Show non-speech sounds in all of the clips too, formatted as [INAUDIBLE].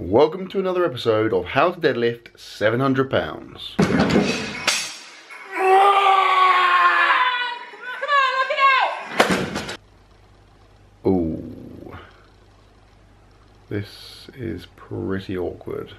Welcome to another episode of How to Deadlift 700 Pounds. Ooh. This is pretty awkward.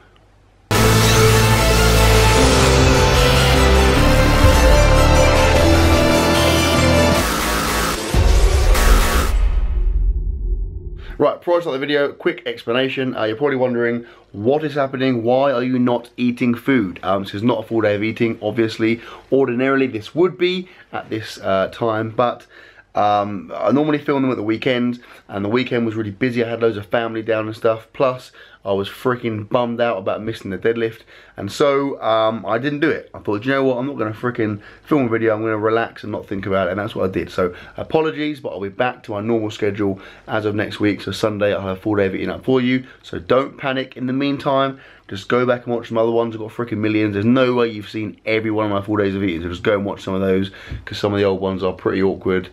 Before I start the video, quick explanation. Uh, you're probably wondering, what is happening? Why are you not eating food? Um, this is not a full day of eating, obviously. Ordinarily, this would be at this uh, time, but um, I normally film them at the weekend, and the weekend was really busy. I had loads of family down and stuff. Plus, I was freaking bummed out about missing the deadlift, and so um, I didn't do it. I thought, you know what, I'm not going to freaking film a video. I'm going to relax and not think about it, and that's what I did. So apologies, but I'll be back to my normal schedule as of next week. So Sunday, I'll have a full day of eating up for you. So don't panic. In the meantime, just go back and watch some other ones. I've got freaking millions. There's no way you've seen every one of my full days of eating. So just go and watch some of those because some of the old ones are pretty awkward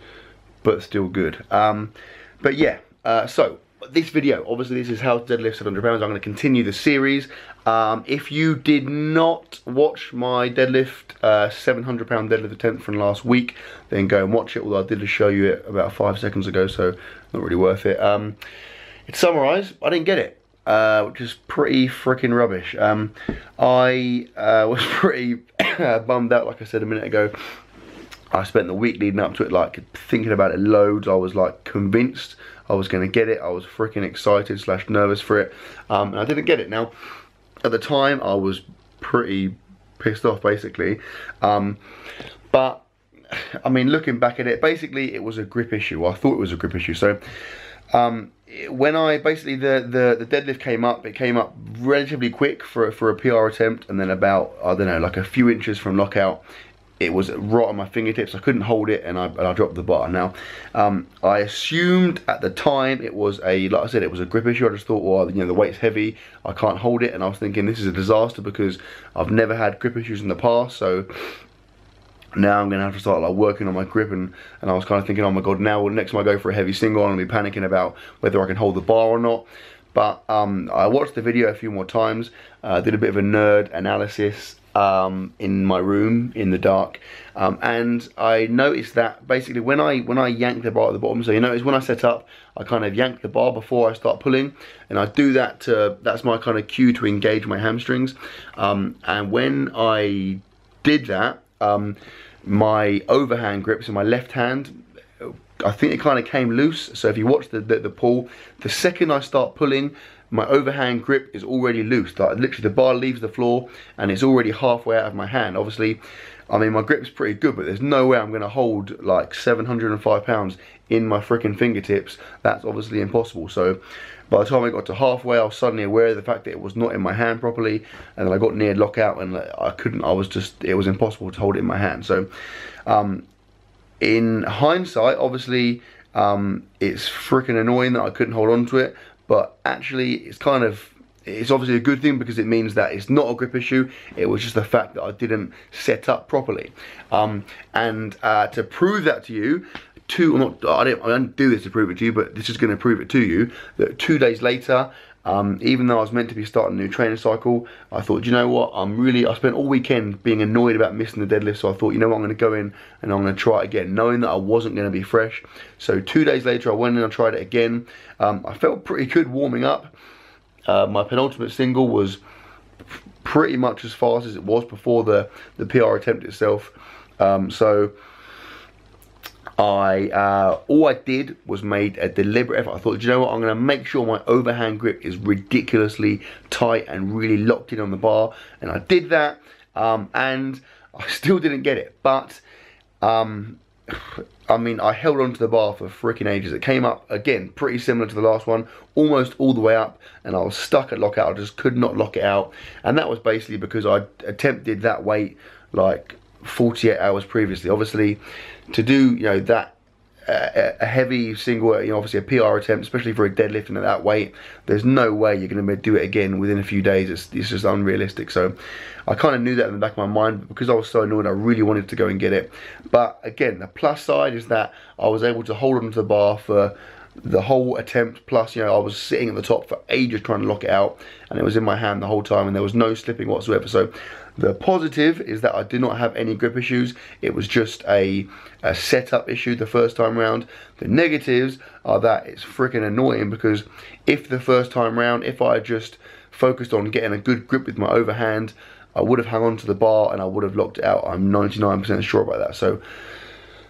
but still good. Um, but yeah, uh, so this video, obviously this is how to deadlift 700 pounds. I'm going to continue the series. Um, if you did not watch my deadlift, uh, 700 pound deadlift attempt from last week, then go and watch it. Although I did show you it about five seconds ago, so not really worth it. Um, it's summarised. I didn't get it. Uh, which is pretty freaking rubbish. Um, I uh, [LAUGHS] was pretty [COUGHS] bummed out, like I said a minute ago, I spent the week leading up to it like thinking about it loads. I was like convinced I was going to get it. I was freaking excited slash nervous for it. Um, and I didn't get it. Now, at the time, I was pretty pissed off basically. Um, but, I mean, looking back at it, basically it was a grip issue. I thought it was a grip issue. So, um, when I basically the, the the deadlift came up, it came up relatively quick for for a PR attempt, and then about I don't know like a few inches from lockout, it was right on my fingertips. I couldn't hold it and I, and I dropped the bar. Now, um, I assumed at the time it was a, like I said, it was a grip issue. I just thought, well, you know, the weight's heavy. I can't hold it. And I was thinking this is a disaster because I've never had grip issues in the past. So now I'm going to have to start like working on my grip and, and I was kind of thinking, oh my God, now next time I go for a heavy single, I'm going to be panicking about whether I can hold the bar or not. But um, I watched the video a few more times, uh, did a bit of a nerd analysis um, in my room in the dark. Um, and I noticed that basically when I when I yank the bar at the bottom so you notice when I set up I kind of yank the bar before I start pulling. And I do that to, that's my kind of cue to engage my hamstrings. Um, and when I did that um, my overhand grips in my left hand I think it kind of came loose. So if you watch the, the, the pull the second I start pulling my overhand grip is already loose. Like literally the bar leaves the floor and it's already halfway out of my hand. Obviously, I mean, my grip's pretty good, but there's no way I'm gonna hold like 705 pounds in my freaking fingertips. That's obviously impossible. So by the time I got to halfway, I was suddenly aware of the fact that it was not in my hand properly. And then I got near lockout and I couldn't, I was just, it was impossible to hold it in my hand. So um, in hindsight, obviously, um, it's freaking annoying that I couldn't hold on to it, but actually it's kind of it's obviously a good thing because it means that it's not a grip issue. It was just the fact that I didn't set up properly. Um, and uh, to prove that to you two not I didn't, I didn't do this to prove it to you but this is going to prove it to you that two days later um, even though I was meant to be starting a new training cycle, I thought, you know what, I'm really, I spent all weekend being annoyed about missing the deadlift, so I thought, you know what, I'm going to go in and I'm going to try it again, knowing that I wasn't going to be fresh. So two days later, I went in and tried it again. Um, I felt pretty good warming up. Uh, my penultimate single was pretty much as fast as it was before the, the PR attempt itself. Um, so I uh, all I did was made a deliberate effort. I thought, you know what, I'm going to make sure my overhand grip is ridiculously tight and really locked in on the bar. And I did that, um, and [LAUGHS] I still didn't get it. But, um, [SIGHS] I mean, I held on to the bar for freaking ages. It came up, again, pretty similar to the last one, almost all the way up, and I was stuck at lockout. I just could not lock it out. And that was basically because I attempted that weight, like, 48 hours previously. Obviously, to do you know that uh, a heavy single, you know, obviously a PR attempt, especially for a deadlifting at that weight, there's no way you're going to do it again within a few days. It's, it's just unrealistic. So I kind of knew that in the back of my mind, because I was so annoyed, I really wanted to go and get it. But again, the plus side is that I was able to hold on to the bar for the whole attempt plus you know I was sitting at the top for ages trying to lock it out and it was in my hand the whole time and there was no slipping whatsoever. So the positive is that I did not have any grip issues. It was just a, a setup issue the first time round. The negatives are that it's freaking annoying because if the first time round if I just focused on getting a good grip with my overhand I would have hung on to the bar and I would have locked it out. I'm 99% sure about that. So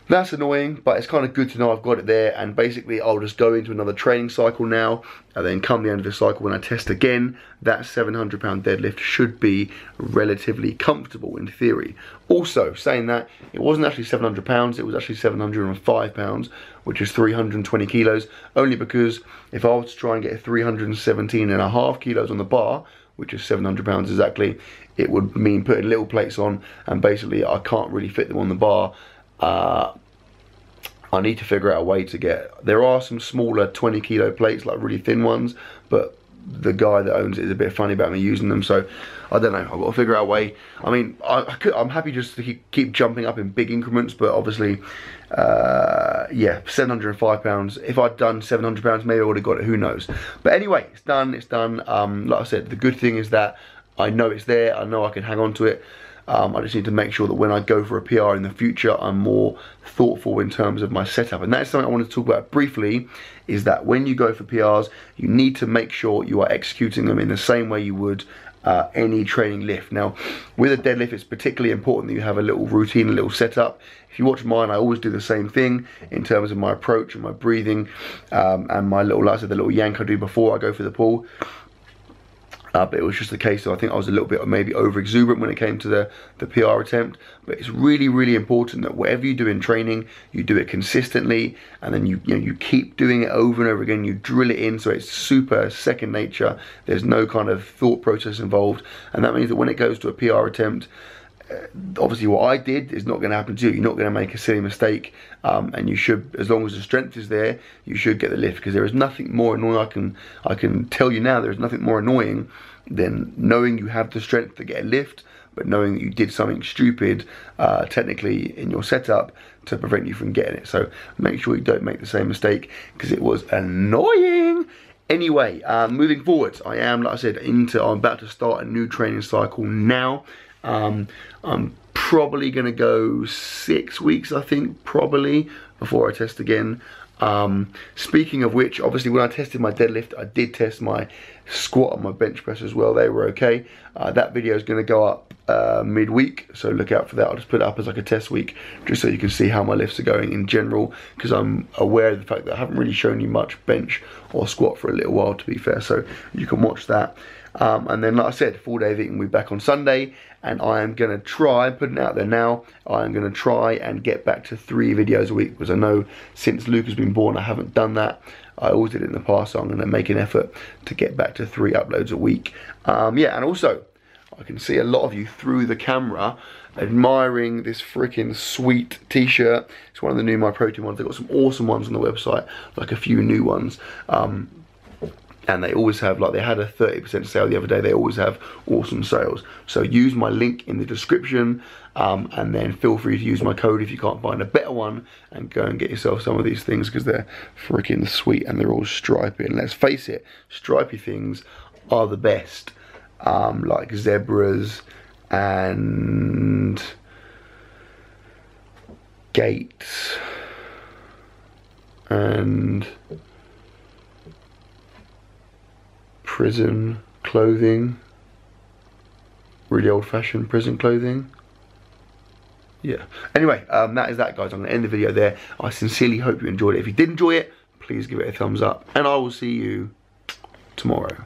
that's annoying, but it's kind of good to know I've got it there and basically I'll just go into another training cycle now and then come the end of the cycle when I test again, that 700 pound deadlift should be relatively comfortable in theory. Also, saying that, it wasn't actually 700 pounds, it was actually 705 pounds, which is 320 kilos, only because if I was to try and get 317 and a half kilos on the bar, which is 700 pounds exactly, it would mean putting little plates on and basically I can't really fit them on the bar uh, I need to figure out a way to get, there are some smaller 20 kilo plates, like really thin ones, but the guy that owns it is a bit funny about me using them, so I don't know, I've got to figure out a way. I mean, I, am happy just to keep, keep, jumping up in big increments, but obviously, uh, yeah, 705 pounds. If I'd done 700 pounds, maybe I would have got it, who knows. But anyway, it's done, it's done. Um, like I said, the good thing is that I know it's there, I know I can hang on to it. Um, I just need to make sure that when I go for a PR in the future, I'm more thoughtful in terms of my setup. And that's something I want to talk about briefly, is that when you go for PRs, you need to make sure you are executing them in the same way you would uh, any training lift. Now, with a deadlift, it's particularly important that you have a little routine, a little setup. If you watch mine, I always do the same thing in terms of my approach and my breathing um, and my little, like I said, the little yank I do before I go for the pull. Uh, but it was just the case that I think I was a little bit maybe over exuberant when it came to the, the PR attempt. But it's really, really important that whatever you do in training, you do it consistently and then you, you, know, you keep doing it over and over again. You drill it in so it's super second nature. There's no kind of thought process involved. And that means that when it goes to a PR attempt, obviously what I did is not going to happen to you. You're not going to make a silly mistake, um, and you should, as long as the strength is there, you should get the lift because there is nothing more annoying. I can I can tell you now, there is nothing more annoying than knowing you have the strength to get a lift, but knowing that you did something stupid, uh, technically in your setup, to prevent you from getting it. So make sure you don't make the same mistake because it was annoying. Anyway, uh, moving forward, I am, like I said, into. I'm about to start a new training cycle now. Um, I'm probably going to go six weeks, I think, probably, before I test again. Um, speaking of which, obviously when I tested my deadlift, I did test my squat and my bench press as well. They were okay. Uh, that video is going to go up uh, midweek, so look out for that. I'll just put it up as like a test week, just so you can see how my lifts are going in general, because I'm aware of the fact that I haven't really shown you much bench or squat for a little while, to be fair. So you can watch that. Um, and then, like I said, full day of eating will be back on Sunday, and I am going to try, putting out there now, I am going to try and get back to three videos a week, because I know since Luke has been born, I haven't done that. I always did it in the past, so I'm going to make an effort to get back to three uploads a week. Um, yeah, and also, I can see a lot of you through the camera admiring this freaking sweet t-shirt. It's one of the new My Protein ones. They've got some awesome ones on the website, like a few new ones. Um, and they always have like they had a 30% sale the other day. They always have awesome sales. So use my link in the description um, and then feel free to use my code if you can't find a better one and go and get yourself some of these things because they're freaking sweet and they're all stripy. And let's face it stripy things are the best. Um, like zebras and gates and prison clothing. Really old fashioned prison clothing. Yeah. Anyway, um, that is that guys. I'm going to end the video there. I sincerely hope you enjoyed it. If you did enjoy it, please give it a thumbs up. And I will see you tomorrow.